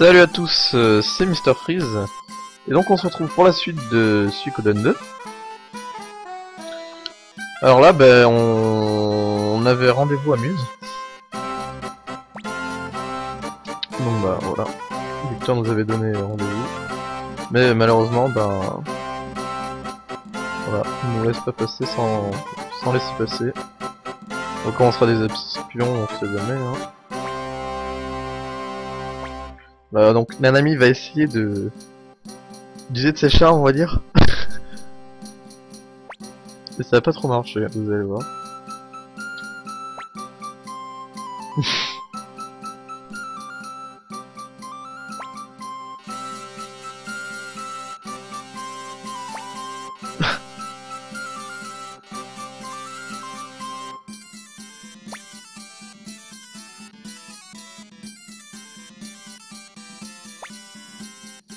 Salut à tous, euh, c'est Mr Freeze. Et donc on se retrouve pour la suite de Suikoden 2. Alors là, ben, on, avait rendez-vous à Muse. Donc bah voilà, Victor nous avait donné rendez-vous. Mais malheureusement, ben... Voilà, il nous laisse pas passer sans, sans laisser passer. Donc on sera des espions, on sait jamais, hein. Voilà, donc Nanami va essayer de d'user de ses charmes, on va dire. Et ça va pas trop marcher, vous allez voir.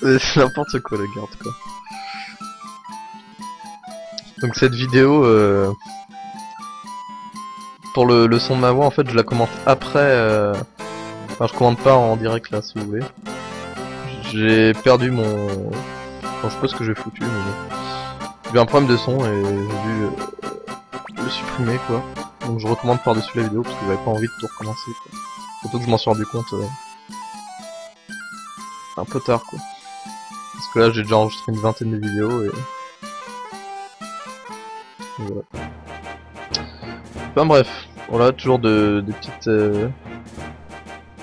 C'est n'importe quoi la garde quoi. Donc cette vidéo, euh, pour le, le son de ma voix, en fait, je la commente après. euh, Enfin, je commente pas en direct là, si vous voulez. J'ai perdu mon. Enfin, je sais pas ce que j'ai foutu, mais. J'ai eu un problème de son et j'ai dû euh, le supprimer quoi. Donc je recommande par-dessus la vidéo parce que j'avais pas envie de tout recommencer quoi. Surtout que je m'en suis rendu compte euh, un peu tard quoi. Parce que là j'ai déjà enregistré une vingtaine de vidéos et... voilà. Enfin bref, voilà, toujours de, des petites euh,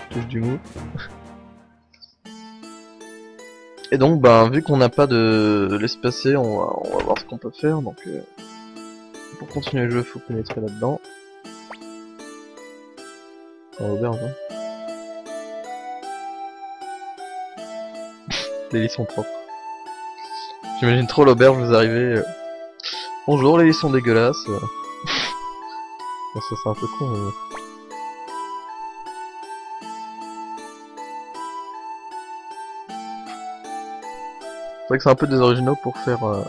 touches d'humour. Et donc ben vu qu'on n'a pas de passer, on va, on va voir ce qu'on peut faire. Donc euh, pour continuer le jeu, faut pénétrer là-dedans. Un auberge, hein. Les lits sont propres. J'imagine trop l'auberge, vous arrivez. euh, Bonjour, les lits sont dégueulasses. euh. Ça c'est un peu con. C'est vrai que c'est un peu désoriginaux pour faire. euh,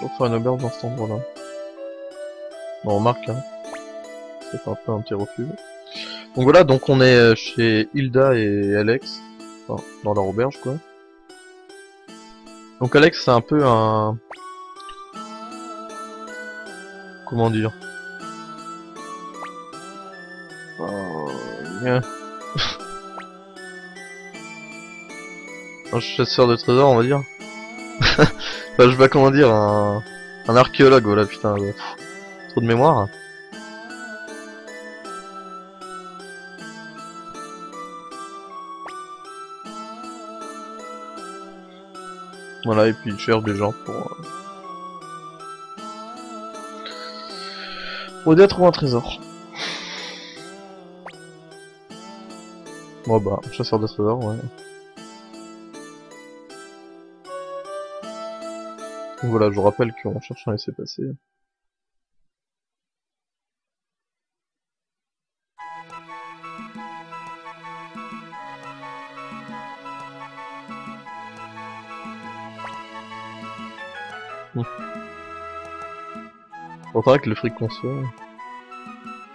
Pour faire une auberge dans cet endroit-là. On remarque là. C'est un peu un petit refuge. Donc voilà, donc on est euh, chez Hilda et Alex, enfin, dans leur auberge quoi. Donc Alex c'est un peu un... Comment dire? Oh, yeah. Un chasseur de trésors on va dire. enfin je sais pas comment dire, un, un archéologue voilà putain. pff, trop de mémoire. Voilà, et puis il cherche des gens pour... Aider à trouver un trésor. Bon bah, chasseur de trésors, ouais. Donc voilà, je vous rappelle qu'on cherche un laisser passer. Pourtant avec le fric qu'on se fait,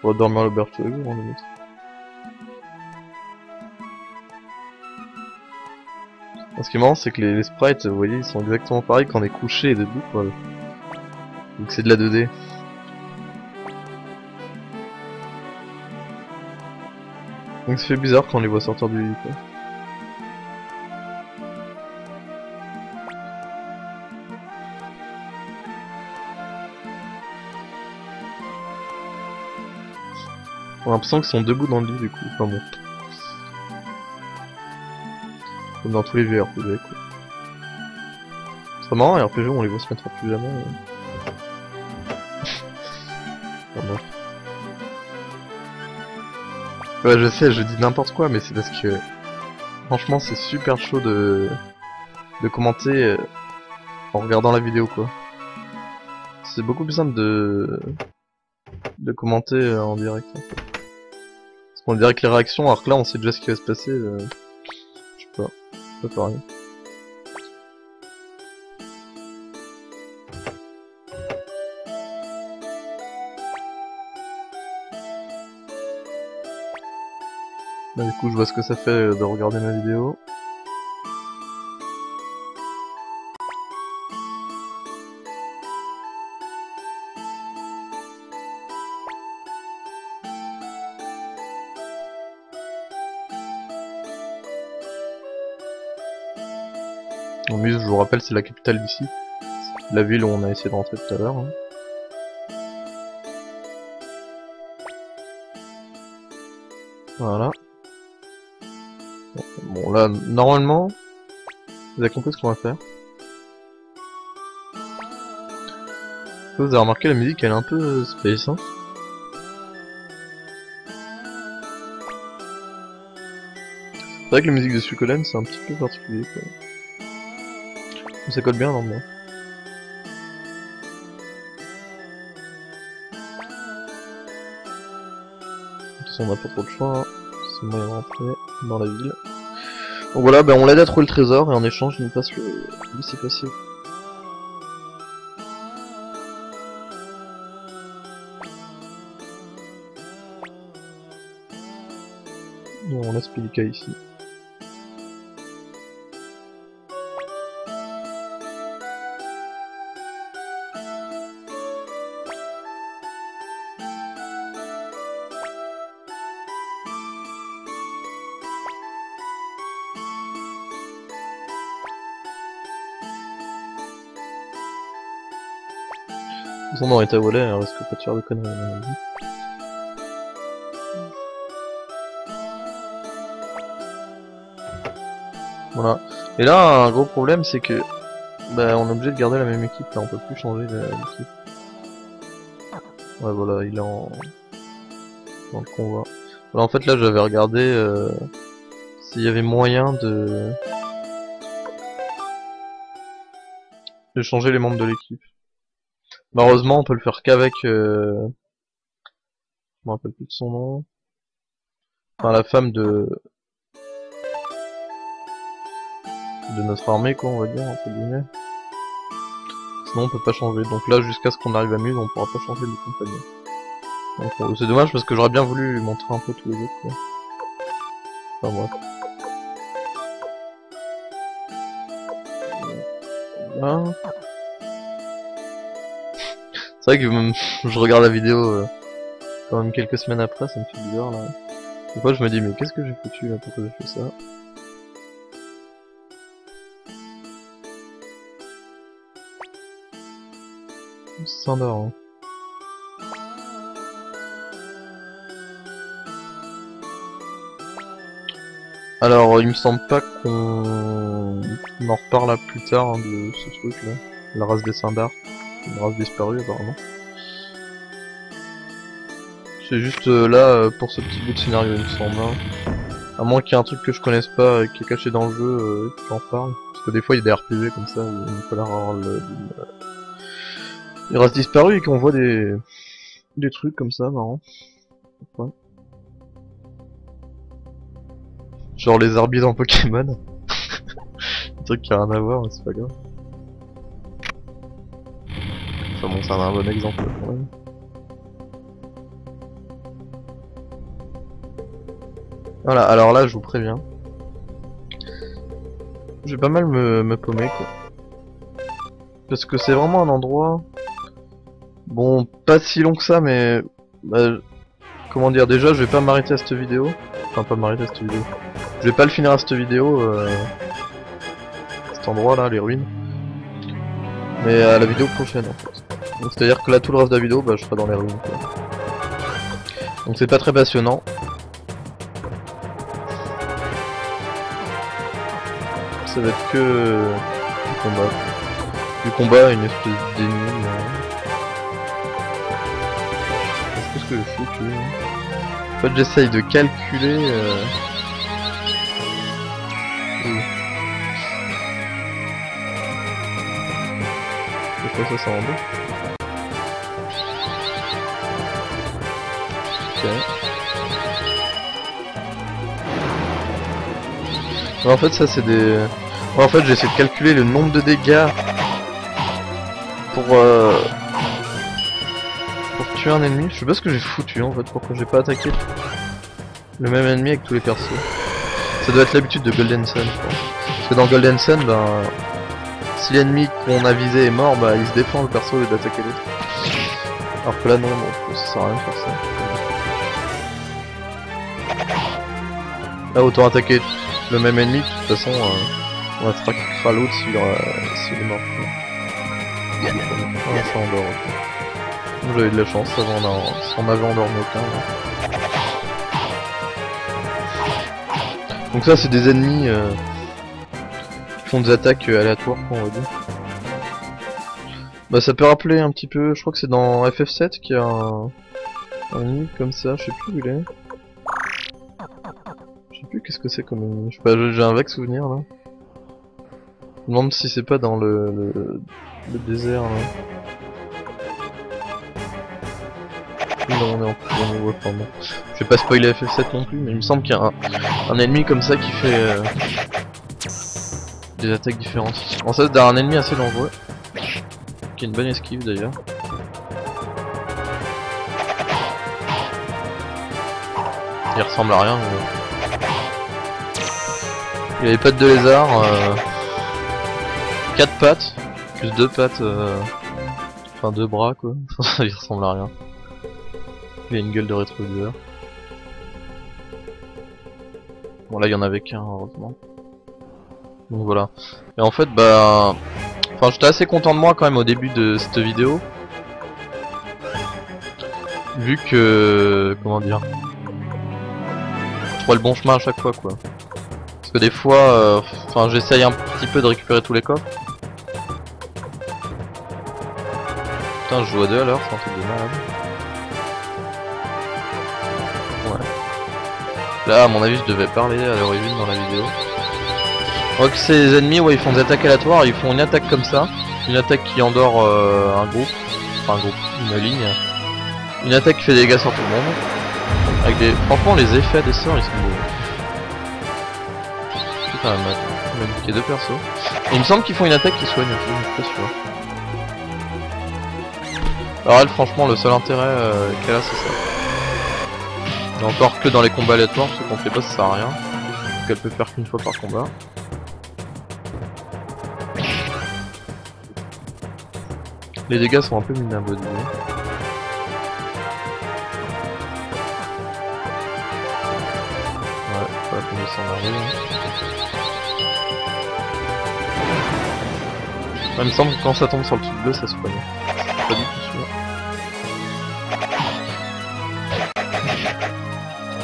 on va dormir à l'auberge tous les. Ce qui est marrant, c'est que les, sprites, vous voyez, ils sont exactement pareils quand on est couché et debout, quoi. Donc c'est de la 2D. Donc ça fait bizarre quand on les voit sortir du lit. On a l'impression qu'ils sont debout dans le lit, du coup. Enfin bon. Comme dans tous les vieux RPG, quoi. C'est marrant, les RPG, on les voit se mettre en pyjama. Enfin, bon. Ouais, je sais, je dis n'importe quoi, mais c'est parce que... Franchement, c'est super chaud de... de commenter euh, en regardant la vidéo, quoi. C'est beaucoup plus simple de... de commenter euh, en direct. On dirait que les réactions, alors que là on sait déjà ce qui va se passer. Euh, je sais pas. Pas pareil. Bah, du coup je vois ce que ça fait de regarder ma vidéo. C'est la capitale d'ici. La ville où on a essayé de rentrer tout à l'heure. hein. Voilà. Bon, là, normalement, vous avez compris ce qu'on va faire. Vous avez remarqué la musique, elle est un peu space, hein. C'est vrai que la musique de Suikoden, c'est un petit peu particulier. Ça colle bien dans façon, on n'a pas trop de choix. hein. C'est le moyen de dans la ville. Donc voilà, ben on l'aide à trouver le trésor et en échange, il nous passe le laissez passer. Et on laisse Pilika ici. Toute façon, dans Rita Volet, elle risque pas de faire de conneries, avis. Voilà. Et là, un gros problème, c'est que bah, on est obligé de garder la même équipe, là, on peut plus changer l'équipe. Ouais, voilà, il est en... dans le convoi. Alors, en fait, là, j'avais regardé euh, s'il y avait moyen de... de changer les membres de l'équipe. Malheureusement, on peut le faire qu'avec... Euh... Je me rappelle plus de son nom. Enfin, la femme de... de notre armée, quoi, on va dire, entre guillemets. Sinon, on peut pas changer. Donc là, jusqu'à ce qu'on arrive à Muse, on pourra pas changer de compagnon. Donc, euh, c'est dommage parce que j'aurais bien voulu lui montrer un peu tous les autres, quoi. Enfin, bref. Voilà. C'est vrai que même, je regarde la vidéo euh, quand même quelques semaines après, ça me fait bizarre là. Des fois je me dis mais qu'est-ce que j'ai foutu là, pourquoi j'ai fait ça? Standard hein. Alors il me semble pas qu'on on en reparle plus tard hein, de ce truc là, la race des Sindars. Une race disparue apparemment. C'est juste euh, là euh, pour ce petit bout de scénario il me semble. hein. À moins qu'il y ait un truc que je connaisse pas et qui est caché dans le jeu, euh, que j'en parle. Parce que des fois il y a des RPG comme ça il faut falloir avoir le, le- les races disparues et qu'on voit des des trucs comme ça marrant. Genre les arbitres en Pokémon. un truc qui a rien à voir c'est pas grave. Enfin bon, c'est un bon exemple. Voilà, alors là, je vous préviens. Je vais pas mal me, me paumer, quoi. Parce que c'est vraiment un endroit... Bon, pas si long que ça, mais... bah, comment dire, déjà, je vais pas m'arrêter à cette vidéo. Enfin, pas m'arrêter à cette vidéo. Je vais pas le finir à cette vidéo, euh... Cet endroit-là, les ruines. Mais à la vidéo prochaine, en fait. Donc c'est-à-dire que là, tout le reste de la vidéo, bah, je serai dans les ruines, quoi. Donc c'est pas très passionnant. Ça va être que euh, du combat. Du combat, une espèce d'énigme. euh. Qu'est-ce que je fous, tu veux En fait, j'essaye de calculer. Euh... ça, ça en en fait, ça c'est des. En fait, j'ai essayé de calculer le nombre de dégâts pour euh... pour tuer un ennemi. Je sais pas ce que j'ai foutu en fait, pourquoi j'ai pas attaqué Le même ennemi avec tous les persos. Ça doit être l'habitude de Golden Sun, je. Parce que dans Golden Sun, ben, si l'ennemi qu'on a visé est mort, bah il se défend le perso lieu d'attaquer l'autre. Alors que là non, bon, ça sert à rien de faire ça. Là autant attaquer le même ennemi, de toute façon euh, on attaquera l'autre s'il euh, s'il est mort. Ah, ça endort. J'avais de la chance, ça on, on avait endormi aucun. Là. Donc ça c'est des ennemis euh, qui font des attaques aléatoires quoi, on va dire. Bah ça peut rappeler un petit peu, je crois que c'est dans FF7 qu'il y a un, un ennemi comme ça, je sais plus où il est. Je sais plus qu'est-ce que c'est comme ennemi, je pas, j'ai un vague souvenir là. Je me demande si c'est pas dans le, le, désert là. Non, on est en plus pas bon. Je vais pas spoiler FF7 non plus, mais il me semble qu'il y a un, un, ennemi comme ça qui fait euh, des attaques différentes. En fait, d'un ennemi assez dangereux, qui a une bonne esquive d'ailleurs. Il ressemble à rien. Mais... Il a les pattes de lézard, euh... 4 pattes, plus 2 pattes, euh... enfin 2 bras quoi. il ressemble à rien. Il a une gueule de rétroviseur. Bon là il y en avait qu'un heureusement. Donc voilà. Et en fait bah... Enfin j'étais assez content de moi quand même au début de cette vidéo. Vu que... Comment dire Je trouvais le bon chemin à chaque fois quoi. Parce que des fois... euh, Enfin j'essaye un petit peu de récupérer tous les coffres. Putain je joue à deux alors, c'est un truc de malade. Là, à mon avis, je devais parler à l'origine dans la vidéo. Je crois ces ennemis, ouais, ils font des attaques aléatoires, ils font une attaque comme ça, une attaque qui endort euh, un groupe, enfin un groupe, une ligne, une attaque qui fait des dégâts sur tout le monde, avec des... Franchement, les effets des sorts, ils sont beaux. Il m'a niqué deux persos. Il me semble qu'ils font une attaque qui soigne je suis pas sûr. Alors elle, franchement, le seul intérêt euh, qu'elle a, c'est ça. Et encore que dans les combats aléatoires, parce contre les boss ça sert à rien. Donc elle peut faire qu'une fois par combat. Les dégâts sont un peu minables au début. Ouais, ça va tomber sans il me semble que quand ça tombe sur le truc bleu, ça se poigne. Pas du tout sûr.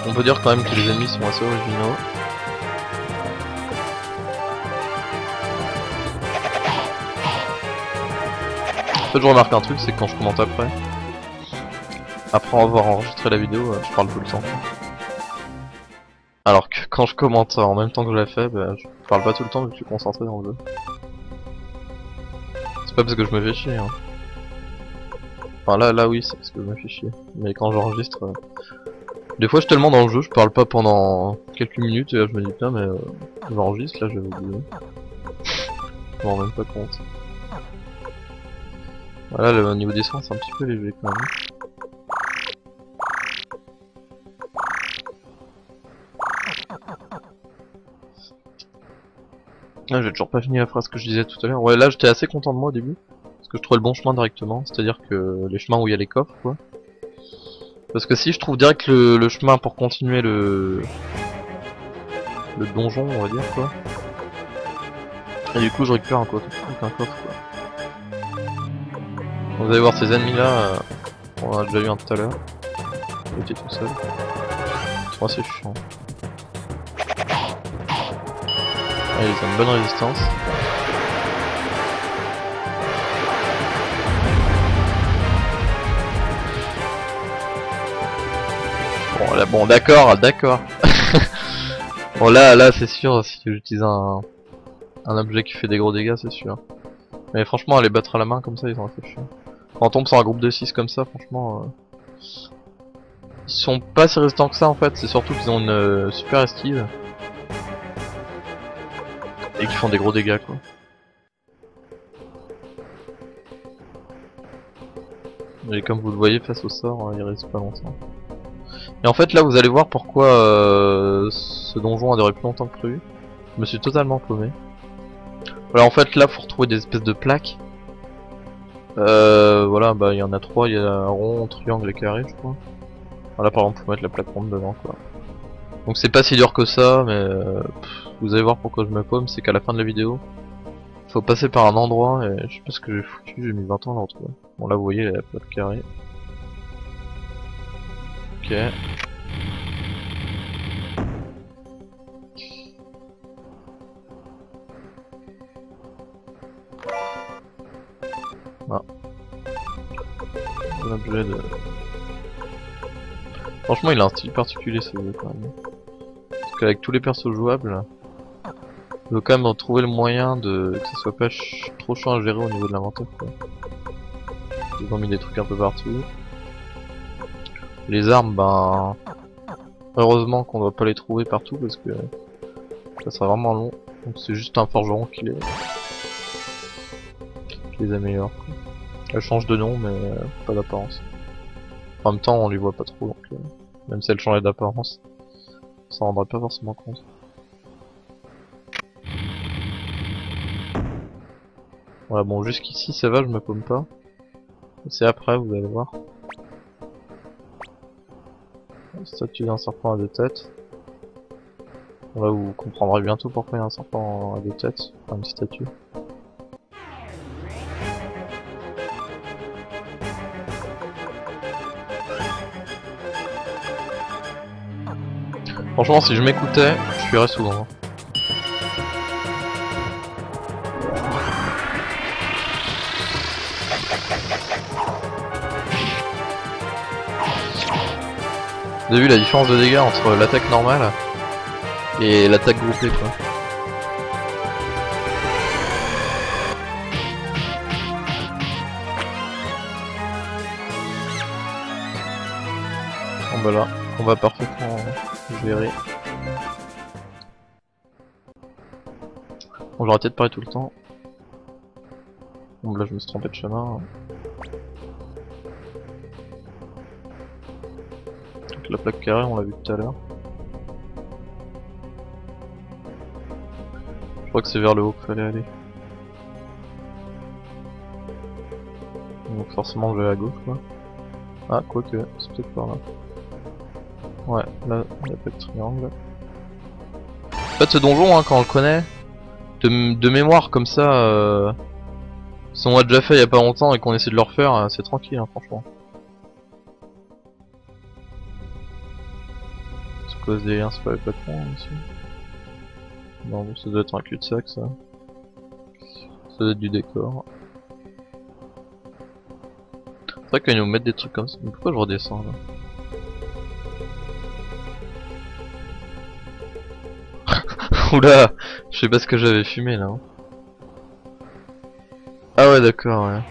On peut dire quand même que les ennemis sont assez originaux. En fait je remarque un truc, c'est que quand je commente après, après avoir enregistré la vidéo, euh, je parle tout le temps. Alors que quand je commente en même temps que je la fais, bah, je parle pas tout le temps que je suis concentré dans le jeu. Pas parce que je me fais chier. Hein. Enfin là, là oui, c'est parce que je me fais chier. Mais quand j'enregistre, euh, des fois je suis tellement dans le jeu, je parle pas pendant quelques minutes et là je me dis putain mais euh, j'enregistre là j'avais oublié. je m'en rends même pas compte. Voilà le niveau des soins c'est un petit peu léger quand même. Ah j'ai toujours pas fini la phrase que je disais tout à l'heure. Ouais là j'étais assez content de moi au début. Parce que je trouvais le bon chemin directement, c'est-à-dire que les chemins où il y a les coffres quoi. Parce que si je trouve direct le, chemin pour continuer le... le donjon, on va dire quoi. Et du coup je récupère un coffre, un coffre quoi. Vous allez voir ces ennemis là, euh, on a déjà eu un tout à l'heure. Il était tout seul. Sont assez chiants. Ils ont une bonne résistance. Bon là bon d'accord, d'accord. bon là là c'est sûr si j'utilise un, un objet qui fait des gros dégâts c'est sûr. Mais franchement les battre à la main comme ça ils sont assez chiants. Quand on tombe sur un groupe de 6 comme ça franchement euh, ils sont pas si résistants que ça en fait, c'est surtout qu'ils ont une euh, super esquive. Et qu'ils font des gros dégâts quoi. Et comme vous le voyez face au sort, euh, il reste pas longtemps. Et en fait là vous allez voir pourquoi euh, ce donjon a duré plus longtemps que prévu. Je me suis totalement paumé. Voilà en fait là faut retrouver des espèces de plaques. Euh, voilà bah il y en a trois, il y a rond, triangle et carré je crois. Voilà par exemple faut mettre la plaque ronde devant quoi. Donc c'est pas si dur que ça mais euh, vous allez voir pourquoi je me paume, c'est qu'à la fin de la vidéo faut passer par un endroit et je sais pas ce que j'ai foutu, j'ai mis 20 ans à le. Bon là vous voyez la plaque carrée. Ok. Ah. De... Franchement il a un style particulier ce jeu quand même. Qu'avec tous les persos jouables, il faut quand même trouver le moyen de que ce soit pas trop chiant à gérer au niveau de l'inventaire. Ils ont mis des trucs un peu partout. Les armes, ben... Heureusement qu'on doit pas les trouver partout parce que ça sera vraiment long. Donc c'est juste un forgeron qui les, qui les améliore. Quoi. Elle change de nom mais euh, pas d'apparence. En même temps on les voit pas trop donc euh, même si elle changeait d'apparence, s'en rendrait pas forcément compte. Voilà bon jusqu'ici ça va, je me paume pas. C'est après vous allez voir. Statue d'un serpent à deux têtes. Bon, là vous comprendrez bientôt pourquoi il y a un serpent à deux têtes, enfin une statue. Franchement si je m'écoutais, je fuirais souvent. Hein. Vous avez vu la différence de dégâts entre l'attaque normale et l'attaque groupée quoi. Bon bah là, on va parfaitement gérer. Bon j'aurais peut-être parlé tout le temps. Bon là je me suis trompé de chemin. la plaque carrée, on l'a vu tout à l'heure. Je crois que c'est vers le haut qu'il fallait aller. Donc forcément je vais à gauche quoi. Ah quoique, c'est peut-être par là. Ouais, là il n'y a pas de triangle. En fait ce donjon hein, quand on le connaît, de, mémoire comme ça, euh, si on l'a déjà fait il y a pas longtemps et qu'on essaie de le refaire, euh, c'est tranquille hein, franchement. cause derrière c'est pas le patron ici Non, ça doit être un cul-de-sac ça. Ça doit être du décor. C'est vrai qu'ils nous mettent des trucs comme ça. Mais pourquoi je redescends là? Oula Je sais pas ce que j'avais fumé là. Hein. Ah ouais d'accord ouais.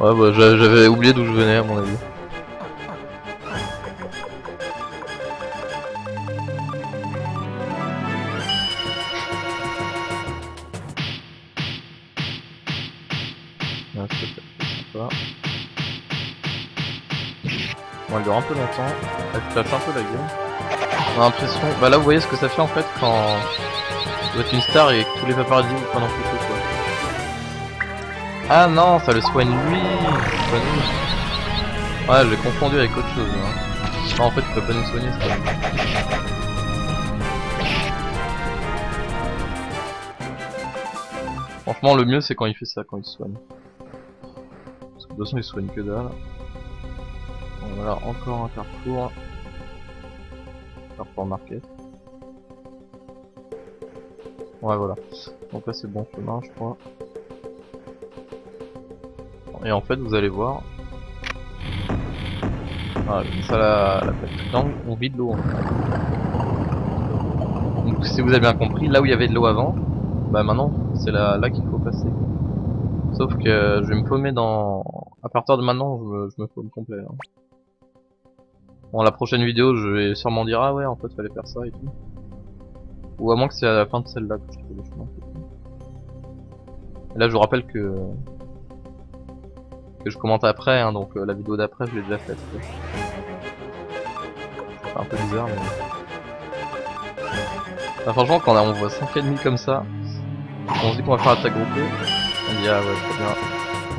Ouais bah j'avais oublié d'où je venais à mon avis. Bon, elle dure un peu longtemps. Elle flash un peu la gueule. On l'impression. Bah là, vous voyez ce que ça fait en fait quand vous êtes une star et que tous les paparazzi vous prennent en photo quoi. Ah non, ça le soigne lui. Ouais, je l'ai confondu avec autre chose. Hein. En fait, il peut pas nous soigner, c'est Franchement, le mieux c'est quand il fait ça, quand il soigne. Parce que de toute façon, il soigne que dalle. Voilà, encore un Carrefour market. Ouais, voilà. Donc là, c'est bon chemin, je crois. Et en fait, vous allez voir. Voilà, ça la, la plaque on vide l'eau. Donc si vous avez bien compris, là où il y avait de l'eau avant, bah maintenant, c'est là, là qu'il faut passer. Sauf que je vais me paumer dans... À partir de maintenant, je me, je me paume complet. Hein. Bon, la prochaine vidéo, je vais sûrement dire ah ouais, en fait, fallait faire ça et tout. Ou à moins que c'est à la fin de celle-là que je fais le chemin. Et là, je vous rappelle que que je commente après, hein, donc euh, la vidéo d'après, je l'ai déjà faite. c'est un peu bizarre mais... Enfin, franchement quand on voit 5 ennemis comme ça, on se dit qu'on va faire attaque groupée, on dit ah ouais très bien,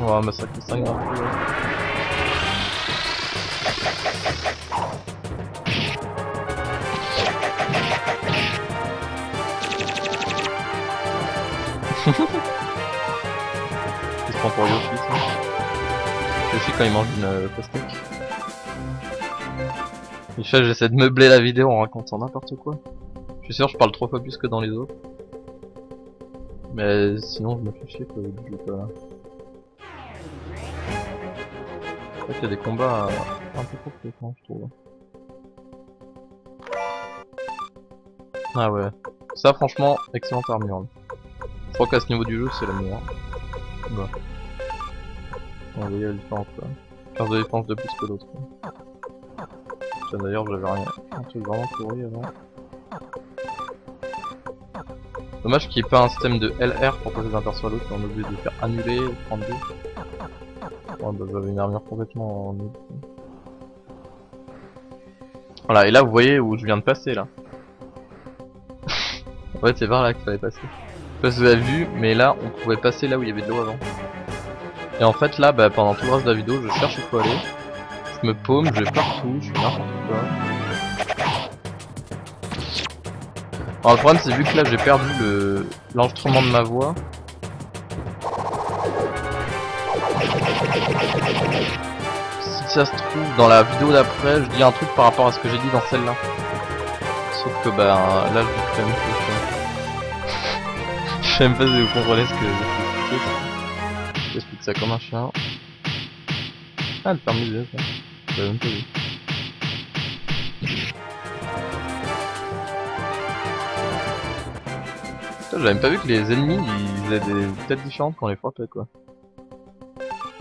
on va massacrer 5 d'un coup. Il se prend pour Yoshi ça. Yoshi quand il mange une euh, pastèque. Michel j'essaie de meubler la vidéo en racontant n'importe quoi. Je suis sûr je parle trois fois plus que dans les autres. Mais sinon je me fais chier quoi, je joue pas. En fait il y a des combats euh, un peu trop fréquents je trouve. Ah ouais. Ça franchement, excellente armure. Crois qu'à ce niveau du jeu c'est la meilleure. Bah. On voyez la différence quoi. 15 de défense de plus que l'autre. D'ailleurs j'avais rien. Un truc vraiment pourri avant. Dommage qu'il n'y ait pas un système de LR pour passer d'un perso à l'autre, on est obligé de faire annuler, prendre deux. Oh bah j'avais une armure complètement en Voilà, et là vous voyez où je viens de passer là. en fait c'est par là qu'il fallait passer. Pas si vous avez vu, mais là on pouvait passer là où il y avait de l'eau avant. Et en fait là, bah, pendant tout le reste de la vidéo, je cherche où aller. Je me paume, je vais partout, je fais n'importe quoi. Alors le problème c'est vu que là j'ai perdu le l'enregistrement de ma voix. Si ça se trouve dans la vidéo d'après je dis un truc par rapport à ce que j'ai dit dans celle-là. Sauf que bah là je dis quand sais même pas si vous comprenez ce que je vais expliquer. J'explique ça comme un chien. Ah le permis de ça. J'avais même pas vu. J'avais même pas vu que les ennemis ils faisaient des têtes différentes quand on les frappait quoi.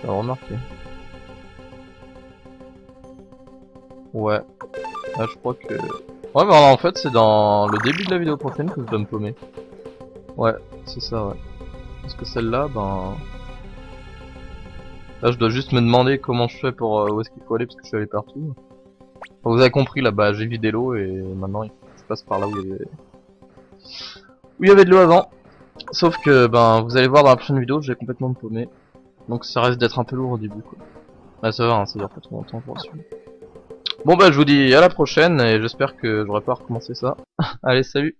T'as remarqué. Ouais. Là je crois que... Ouais mais en fait c'est dans le début de la vidéo prochaine que je dois me paumer. Ouais, c'est ça ouais. Parce que celle-là, ben... Là je dois juste me demander comment je fais pour euh, où est-ce qu'il faut aller parce que je suis allé partout. Vous avez compris là, bah j'ai vidé l'eau et maintenant il faut que je passe par là où il y avait où il y avait de l'eau avant. Sauf que ben vous allez voir dans la prochaine vidéo, j'ai complètement paumé. Donc ça reste d'être un peu lourd au début quoi. Ah ça va, hein, ça dure pas trop longtemps pour suivre. Bon bah je vous dis à la prochaine et j'espère que j'aurai pas recommencé ça. Allez salut